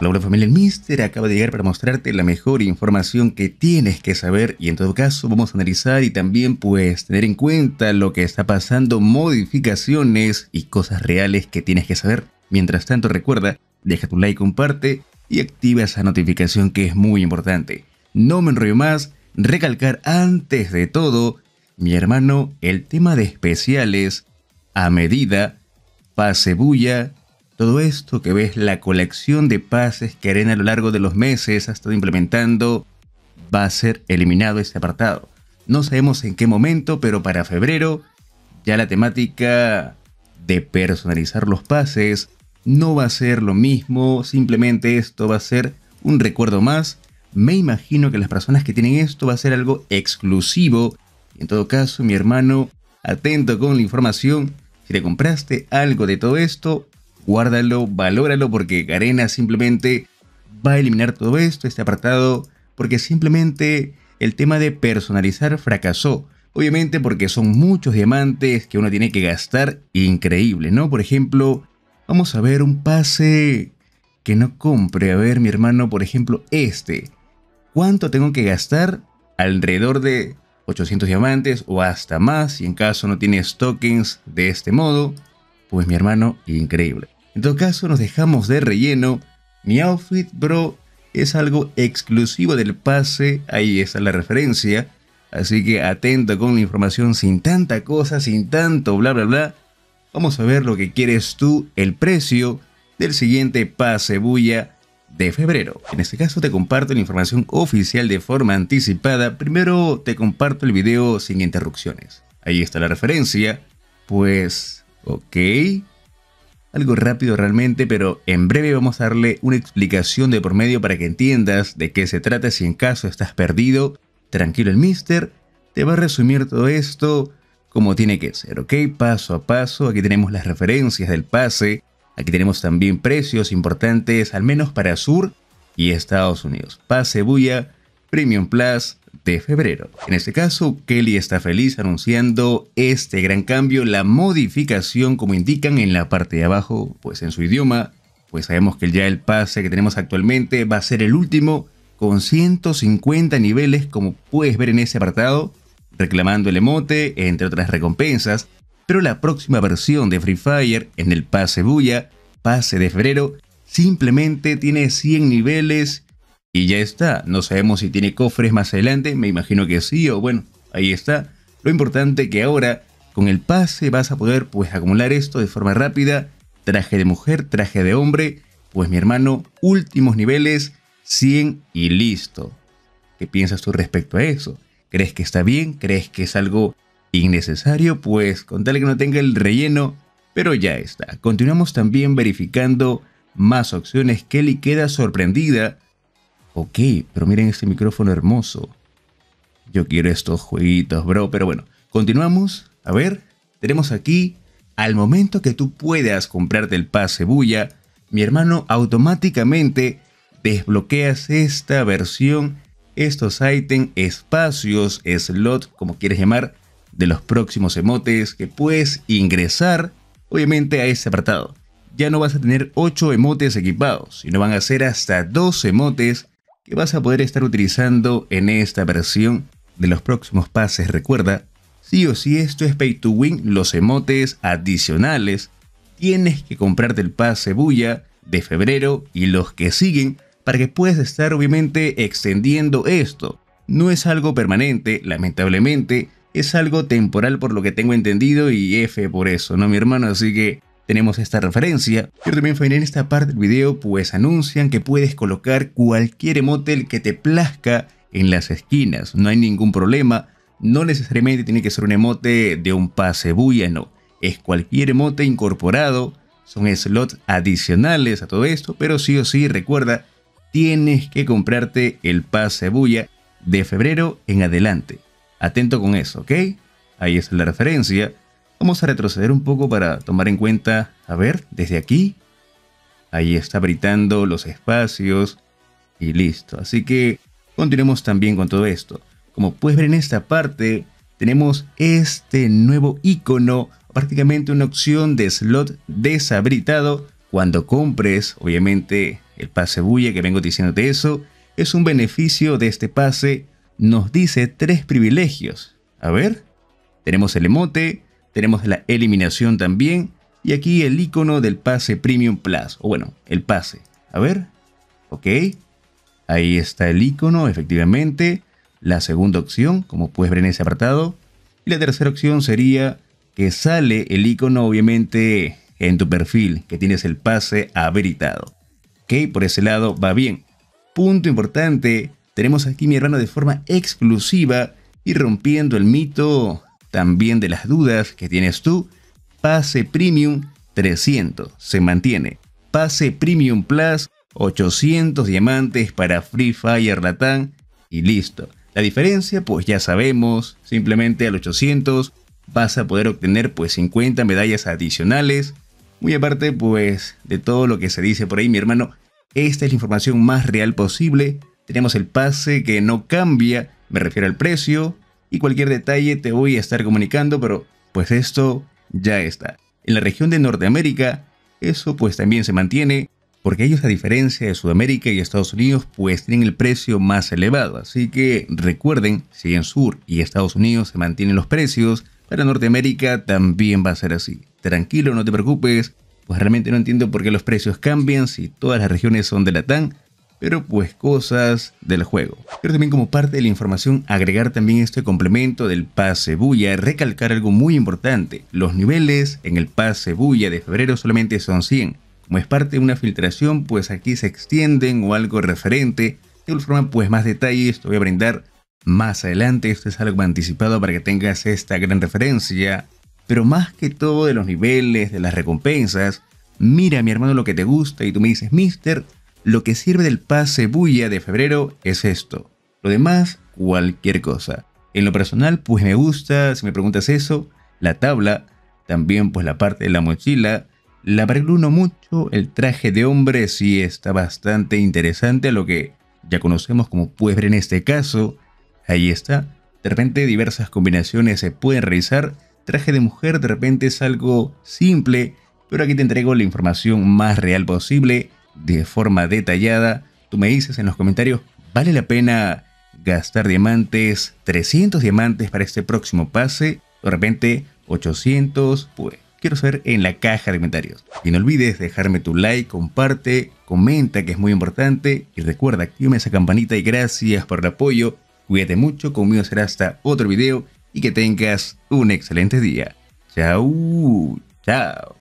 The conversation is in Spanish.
Hola, familia, el Mister acaba de llegar para mostrarte la mejor información que tienes que saber y en todo caso vamos a analizar y también pues tener en cuenta lo que está pasando, modificaciones y cosas reales que tienes que saber. Mientras tanto recuerda, deja tu like, comparte y activa esa notificación que es muy importante. No me enrollo más, recalcar antes de todo, mi hermano, el tema de especiales a medida, pase bulla, todo esto que ves, la colección de pases que Arena a lo largo de los meses ha estado implementando, va a ser eliminado este apartado. No sabemos en qué momento, pero para febrero ya la temática de personalizar los pases no va a ser lo mismo, simplemente esto va a ser un recuerdo más. Me imagino que las personas que tienen esto va a ser algo exclusivo. En todo caso, mi hermano, atento con la información. Si le compraste algo de todo esto, guárdalo, valóralo porque Garena simplemente va a eliminar todo esto, este apartado, porque simplemente el tema de personalizar fracasó. Obviamente porque son muchos diamantes que uno tiene que gastar increíble, ¿no? Por ejemplo, vamos a ver un pase que no compre. A ver, mi hermano, por ejemplo, este. ¿Cuánto tengo que gastar? Alrededor de 800 diamantes o hasta más si en caso no tienes tokens de este modo. Pues mi hermano, increíble. En todo caso, nos dejamos de relleno. Mi outfit, bro, es algo exclusivo del pase. Ahí está la referencia. Así que atento con la información sin tanta cosa, sin tanto bla bla bla. Vamos a ver lo que quieres tú, el precio del siguiente pase bulla de febrero. En este caso te comparto la información oficial de forma anticipada. Primero te comparto el video sin interrupciones. Ahí está la referencia. Pues, ok, algo rápido realmente, pero en breve vamos a darle una explicación de por medio para que entiendas de qué se trata si en caso estás perdido. Tranquilo el mister, te va a resumir todo esto como tiene que ser, ¿ok? Paso a paso, aquí tenemos las referencias del pase, aquí tenemos también precios importantes, al menos para Sur y Estados Unidos. Pase Buya, Premium Plus, de febrero. En este caso, Kelly está feliz anunciando este gran cambio, la modificación como indican en la parte de abajo, pues en su idioma, pues sabemos que ya el pase que tenemos actualmente va a ser el último con 150 niveles como puedes ver en ese apartado, reclamando el emote, entre otras recompensas, pero la próxima versión de Free Fire en el pase Buya, pase de febrero, simplemente tiene 100 niveles y ya está. No sabemos si tiene cofres más adelante, me imagino que sí, o bueno, ahí está. Lo importante que ahora con el pase vas a poder pues acumular esto de forma rápida. Traje de mujer, traje de hombre, pues mi hermano, últimos niveles, 100 y listo. ¿Qué piensas tú respecto a eso? ¿Crees que está bien? ¿Crees que es algo innecesario? Pues con tal que no tenga el relleno, pero ya está. Continuamos también verificando más opciones. Kelly queda sorprendida Ok, pero miren este micrófono hermoso. Yo quiero estos jueguitos, bro. Pero bueno, continuamos. A ver, tenemos aquí, al momento que tú puedas comprarte el pase bulla, mi hermano automáticamente desbloqueas esta versión, estos ítems, espacios, slot, como quieres llamar, de los próximos emotes que puedes ingresar, obviamente, a este apartado. Ya no vas a tener 8 emotes equipados, sino van a ser hasta 12 emotes que vas a poder estar utilizando en esta versión de los próximos pases. Recuerda, sí o sí esto es pay to win, los emotes adicionales, tienes que comprarte el pase bulla de febrero y los que siguen para que puedas estar obviamente extendiendo esto. No es algo permanente, lamentablemente, es algo temporal por lo que tengo entendido y F por eso, ¿no mi hermano? Así que tenemos esta referencia. Pero también en esta parte del video pues anuncian que puedes colocar cualquier emote que te plazca en las esquinas. No hay ningún problema. No necesariamente tiene que ser un emote de un pase bulla, no. Es cualquier emote incorporado. Son slots adicionales a todo esto. Pero sí o sí recuerda, tienes que comprarte el pase bulla de febrero en adelante. Atento con eso, ¿ok? Ahí es la referencia. Vamos a retroceder un poco para tomar en cuenta, a ver, desde aquí. Ahí está gritando los espacios y listo. Así que continuemos también con todo esto. Como puedes ver en esta parte, tenemos este nuevo icono, prácticamente una opción de slot deshabilitado, cuando compres, obviamente, el pase bulla que vengo diciéndote eso, es un beneficio de este pase. Nos dice tres privilegios. A ver, tenemos el emote, tenemos la eliminación también, y aquí el icono del pase Premium Plus, o bueno, el pase. A ver, ok, ahí está el icono, efectivamente. La segunda opción, como puedes ver en ese apartado. Y la tercera opción sería que sale el icono, obviamente, en tu perfil, que tienes el pase habilitado. Ok, por ese lado va bien. Punto importante, tenemos aquí mi hermano de forma exclusiva y rompiendo el mito también de las dudas que tienes tú, Pase Premium 300 se mantiene. Pase Premium Plus 800 diamantes para Free Fire Latam y listo. La diferencia pues ya sabemos, simplemente al 800 vas a poder obtener pues 50 medallas adicionales. Muy aparte pues de todo lo que se dice por ahí mi hermano, esta es la información más real posible. Tenemos el pase que no cambia, me refiero al precio, y cualquier detalle te voy a estar comunicando, pero pues esto ya está. En la región de Norteamérica, eso pues también se mantiene, porque ellos a diferencia de Sudamérica y Estados Unidos pues tienen el precio más elevado, así que recuerden, si en Sur y Estados Unidos se mantienen los precios, para Norteamérica también va a ser así. Tranquilo, no te preocupes, pues realmente no entiendo por qué los precios cambian si todas las regiones son de la TAN pero pues cosas del juego. Pero también como parte de la información agregar también este complemento del pase bulla, recalcar algo muy importante, los niveles en el pase bulla de febrero solamente son 100. Como es parte de una filtración, pues aquí se extienden o algo referente. De igual forma, pues más detalles te voy a brindar más adelante. Esto es algo anticipado para que tengas esta gran referencia. Pero más que todo de los niveles, de las recompensas, mira mi hermano lo que te gusta y tú me dices, Mister, lo que sirve del pase bulla de febrero es esto. Lo demás, cualquier cosa. En lo personal, pues me gusta, si me preguntas eso, la tabla, también pues la parte de la mochila, la uno mucho, el traje de hombre sí está bastante interesante, lo que ya conocemos como puedes ver en este caso. Ahí está. De repente diversas combinaciones se pueden realizar. Traje de mujer de repente es algo simple, pero aquí te entrego la información más real posible de forma detallada. Tú me dices en los comentarios, ¿vale la pena gastar diamantes, 300 diamantes para este próximo pase? De repente 800, pues quiero saber en la caja de comentarios. Y no olvides dejarme tu like, comparte, comenta que es muy importante y recuerda, activa esa campanita y gracias por el apoyo. Cuídate mucho, conmigo será hasta otro video y que tengas un excelente día. Chao, chao.